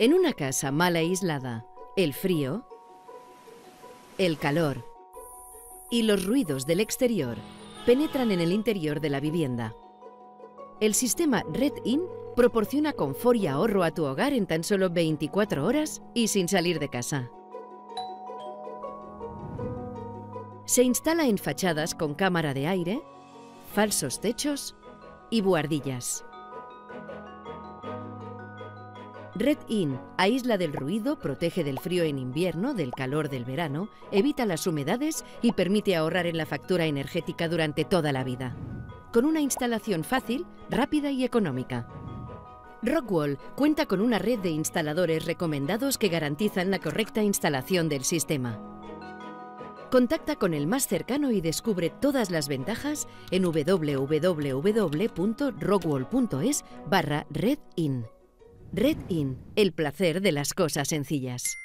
En una casa mal aislada, el frío, el calor y los ruidos del exterior penetran en el interior de la vivienda. El sistema Red In proporciona confort y ahorro a tu hogar en tan solo 24 horas y sin salir de casa. Se instala en fachadas con cámara de aire, falsos techos y buhardillas. Red In aísla del ruido, protege del frío en invierno, del calor del verano, evita las humedades y permite ahorrar en la factura energética durante toda la vida. Con una instalación fácil, rápida y económica. Rockwall cuenta con una red de instaladores recomendados que garantizan la correcta instalación del sistema. Contacta con el más cercano y descubre todas las ventajas en www.rockwall.es barra redin. Red In, el placer de las cosas sencillas.